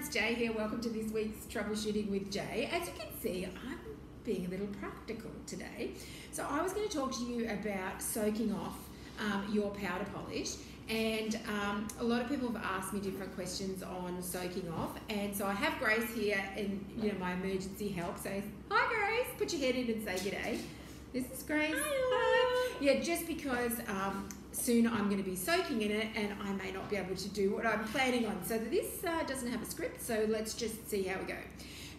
it's Jai here. Welcome to this week's Troubleshooting with Jai. As you can see, I'm being a little practical today. So I was going to talk to you about soaking off um, your powder polish. And um, a lot of people have asked me different questions on soaking off. And so I have Grace here in you know my emergency help. So hi Grace, put your head in and say g'day. This is Grace. Hi. Yeah, just because um, soon I'm going to be soaking in it and I may not be able to do what I'm planning on. So this uh, doesn't have a script, so let's just see how we go.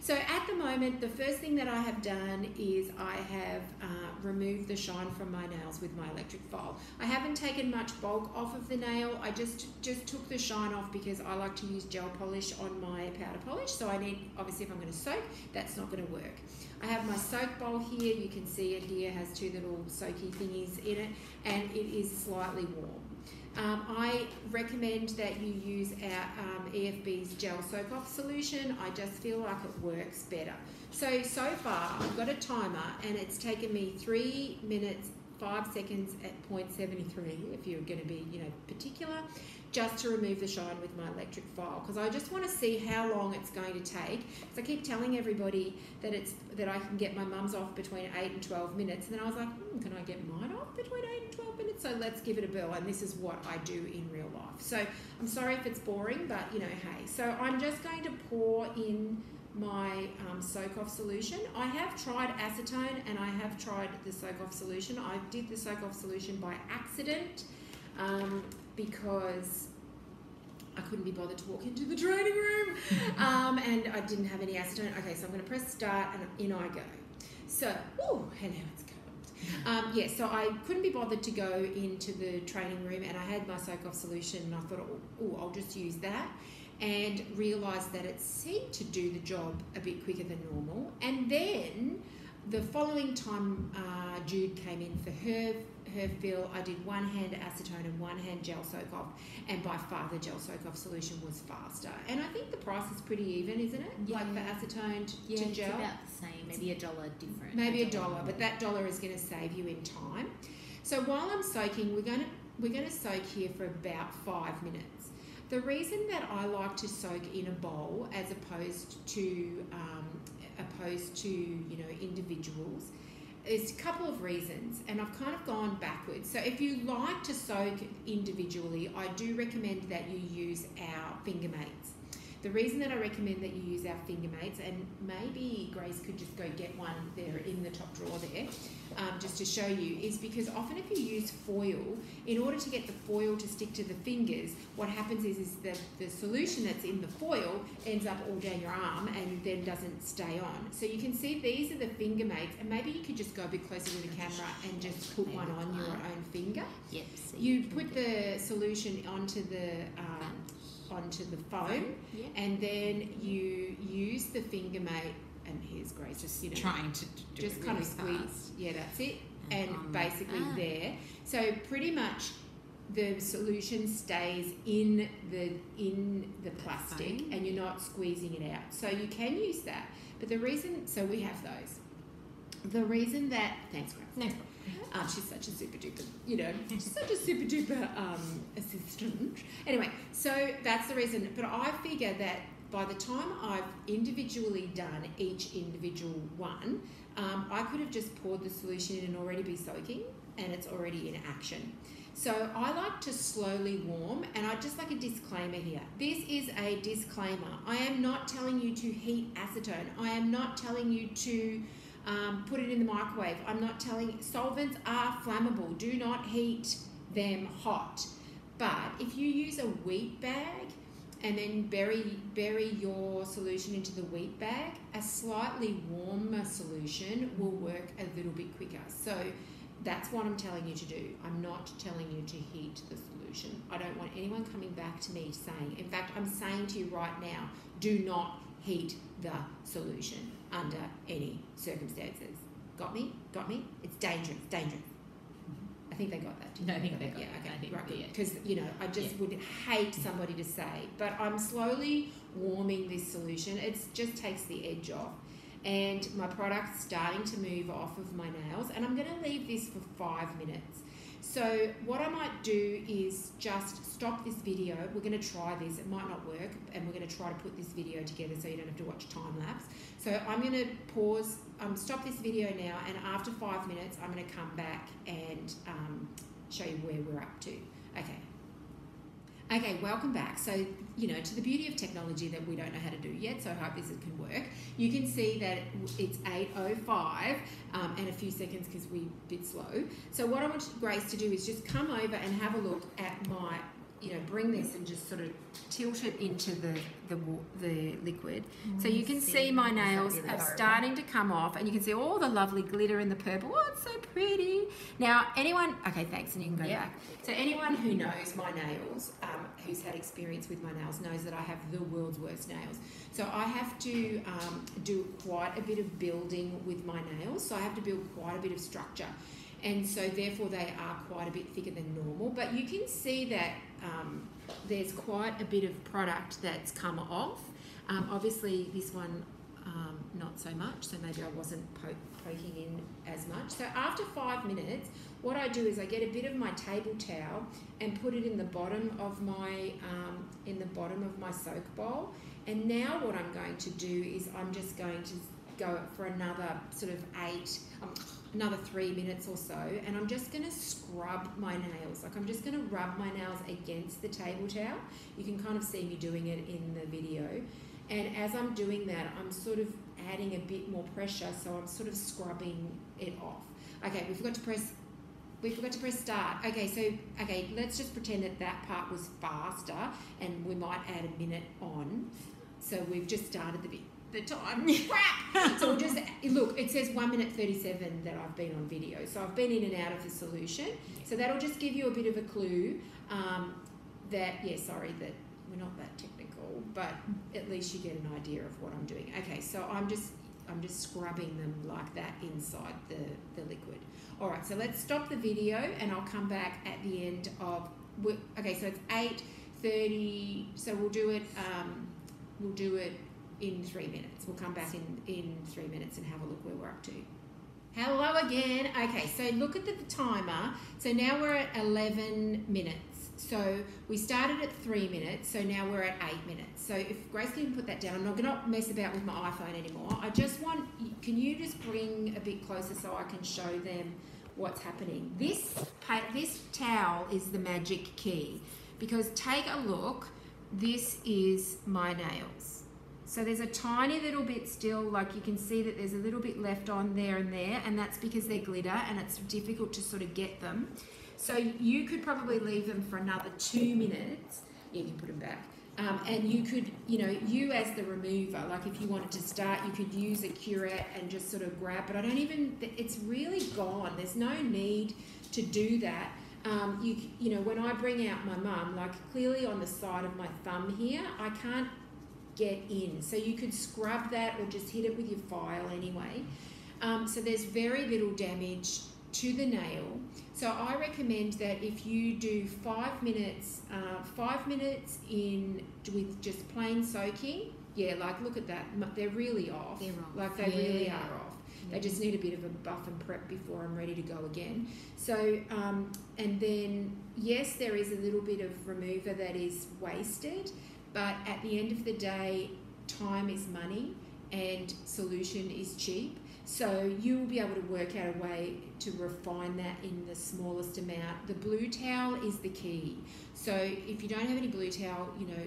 So at the moment, the first thing that I have done is I have uh, removed the shine from my nails with my electric file. I haven't taken much bulk off of the nail. I just just took the shine off because I like to use gel polish on my powder polish. So I need, obviously if I'm going to soak, that's not going to work. I have my soak bowl here. You can see it here has two little soaky thingies in it and it is slightly warm. Um, I recommend that you use our um, EFB's gel soak off solution. I just feel like it works better. So, so far I've got a timer and it's taken me three minutes, five seconds at 0.73 if you're going to be, you know, particular just to remove the shine with my electric file because I just want to see how long it's going to take. So I keep telling everybody that it's that I can get my mum's off between 8 and 12 minutes and then I was like, hmm, can I get mine off between 8 and 12 minutes? So let's give it a bill and this is what I do in real life. So I'm sorry if it's boring, but you know, hey. So I'm just going to pour in my um, soak off solution. I have tried acetone and I have tried the soak off solution. I did the soak off solution by accident um, because I couldn't be bothered to walk into the training room um, and I didn't have any acetone. Okay, so I'm going to press start and in I go. So, oh, and now it's cold. Um, yeah, so I couldn't be bothered to go into the training room and I had my soak off solution and I thought, oh, I'll just use that and realised that it seemed to do the job a bit quicker than normal. And then the following time uh, Jude came in for her her fill, I did one hand acetone and one hand gel soak off, and by far the gel soak off solution was faster. And I think the price is pretty even, isn't it? Yeah. Like for acetone to, yeah, to gel. it's about the same. Maybe a dollar different. Maybe a dollar, but that dollar is going to save you in time. So while I'm soaking, we're going to we're going to soak here for about five minutes. The reason that I like to soak in a bowl as opposed to um, opposed to you know individuals is a couple of reasons and I've kind of gone backwards. So if you like to soak individually, I do recommend that you use our finger mates. The reason that I recommend that you use our finger mates, and maybe Grace could just go get one there in the top drawer there, um, just to show you, is because often if you use foil, in order to get the foil to stick to the fingers, what happens is, is that the solution that's in the foil ends up all down your arm and then doesn't stay on. So you can see these are the finger mates, and maybe you could just go a bit closer to the camera and just put one on your own finger. Yep. So You can put the solution onto the um, onto the foam, Yeah. and then you use the finger mate. And here's Grace, just you know, trying to do just kind of squeeze. fast. Yeah, that's it. And the- basically ah. there. So pretty much the solution stays in the in the plastic and you're not squeezing it out. So you can use that. But the reason so we have those. The reason that thanks Grace. No. Um, she's such a super duper, you know, she's such a super duper um, assistant. So that's the reason. But I figure that by the time I've individually done each individual one, um, I could have just poured the solution in and already be soaking, and it's already in action. So I like to slowly warm, and I just like a disclaimer here. This is a disclaimer. I am not telling you to heat acetone. I am not telling you to um, put it in the microwave. I'm not telling solvents are flammable. Do not heat them hot. But if you use a wheat bag and then bury bury your solution into the wheat bag, a slightly warmer solution will work a little bit quicker. So that's what I'm telling you to do. I'm not telling you to heat the solution. I don't want anyone coming back to me saying, in fact, I'm saying to you right now, do not heat the solution under any circumstances. Got me? Got me? It's dangerous, dangerous. I think they got that. didn't No, I think they got yeah, okay, I think right. Because you know, I just Yeah. would hate mm. somebody to say, but I'm slowly warming this solution. It just takes the edge off, and my product's starting to move off of my nails, and I'm going to leave this for five minutes So what I might do is just stop this video. We're going to try this. It might not work, and we're going to try to put this video together so you don't have to watch time lapse. So I'm going to pause, um, stop this video now, and after five minutes, I'm going to come back and um, show you where we're up to. Okay. Okay, welcome back. So, you know, to the beauty of technology that we don't know how to do yet, so I hope this can work. You can see that it's 8.05 um, and a few seconds because a bit slow. So what I want Grace to do is just come over and have a look at my you know, bring this and just sort of tilt it into the the, the liquid. So you can see, see my nails really are starting to come off and you can see all the lovely glitter in the purple. Oh, it's so pretty. Now, anyone, okay, thanks, and you can go back. So anyone who knows my nails, um, who's had experience with my nails, knows that I have the world's worst nails. So I have to um, do quite a bit of building with my nails. So I have to build quite a bit of structure and so therefore they are quite a bit thicker than normal. But you can see that um, there's quite a bit of product that's come off. Um, obviously, this one um, not so much, so maybe I wasn't po poking in as much. So after five minutes, what I do is I get a bit of my table towel and put it in the bottom of my um, in the bottom of my soak bowl. And now what I'm going to do is I'm just going to go for another sort of eight, um, another three minutes or so, and I'm just going to scrub my nails. Like I'm just going to rub my nails against the table towel. You can kind of see me doing it in the video. And as I'm doing that, I'm sort of adding a bit more pressure, so I'm sort of scrubbing it off. Okay, we forgot to press we forgot to press start. Okay, so okay, let's just pretend that that part was faster, and we might add a minute on. So we've just started the bit the time. Crap! so just look, it says 1 minute 37 that I've been on video. So I've been in and out of the solution. So that'll just give you a bit of a clue um, that, yeah, sorry, that we're not that technical, but at least you get an idea of what I'm doing. Okay, so I'm just I'm just scrubbing them like that inside the, the liquid. All right, so let's stop the video and I'll come back at the end of, okay, so it's 8.30, so we'll do it, um, we'll do it in three minutes. We'll come back in, in three minutes and have a look where we're up to. Hello again. Okay, so look at the timer. So now we're at 11 minutes. So we started at three minutes, so now we're at eight minutes. So if Grace can put that down, I'm not to mess about with my iPhone anymore. I just want, can you just bring a bit closer so I can show them what's happening? This, this towel is the magic key because take a look. This is my nails. So there's a tiny little bit still, like you can see that there's a little bit left on there and there, and that's because they're glitter and it's difficult to sort of get them. So you could probably leave them for another two minutes. You can put them back. Um, and you could, you know, you as the remover, like if you wanted to start, you could use a curette and just sort of grab, but I don't even, it's really gone. There's no need to do that. Um, you, you know, when I bring out my mum, like clearly on the side of my thumb here, I can't get in. So you could scrub that or just hit it with your file anyway. Um, so there's very little damage to the nail. So I recommend that if you do five minutes, uh, five minutes in with just plain soaking, yeah, like look at that, they're really off. They're off. Like they yeah. really are off. They just need a bit of a buff and prep before I'm ready to go again. So, um, and then yes, there is a little bit of remover that is wasted, but at the end of the day, time is money and solution is cheap. So you will be able to work out a way to refine that in the smallest amount. The blue towel is the key. So if you don't have any blue towel, you know,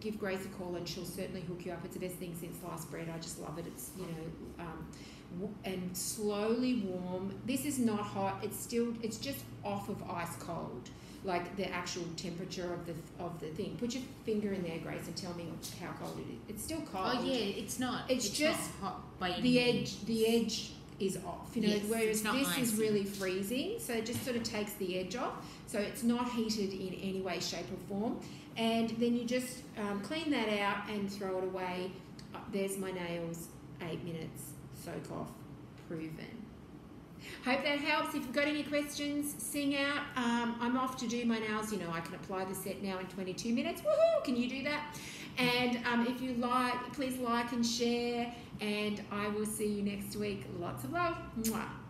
give Grace a call and she'll certainly hook you up. It's the best thing since sliced bread. I just love it. It's you know, um, and slowly warm. This is not hot. It's still. It's just off of ice cold like the actual temperature of the of the thing. Put your finger in there, Grace, and tell me how cold it is. It's still cold. Oh yeah, it's not. It's, it's just not hot by the edge. The edge is off. You know, yes, whereas this icy. is really freezing, so it just sort of takes the edge off. So it's not heated in any way, shape, or form. And then you just um, clean that out and throw it away. Uh, there's my nails. Eight minutes. Soak off. Proven. Hope that helps. If you've got any questions, sing out. Um, I'm off to do my nails. You know, I can apply the set now in 22 minutes. Woohoo! Can you do that? And um, if you like, please like and share. And I will see you next week. Lots of love. Mwah.